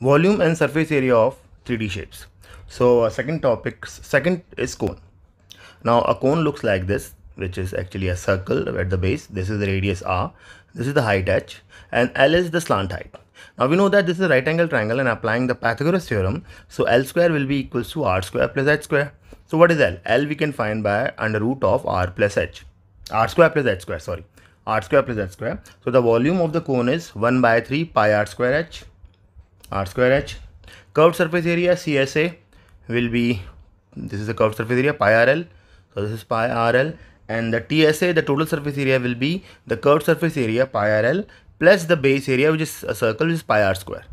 volume and surface area of 3D shapes. So uh, second topic, second is cone. Now a cone looks like this, which is actually a circle at the base. This is the radius r, this is the height h, and L is the slant height. Now we know that this is a right angle triangle and applying the Pythagoras theorem, so L square will be equals to r square plus h square. So what is L? L we can find by under root of r plus h, r square plus h square, sorry, r square plus h square. So the volume of the cone is 1 by 3 pi r square h r square h. Curved surface area CSA will be, this is the curved surface area pi RL. So this is pi RL and the TSA, the total surface area will be the curved surface area pi RL plus the base area which is a circle which is pi r square.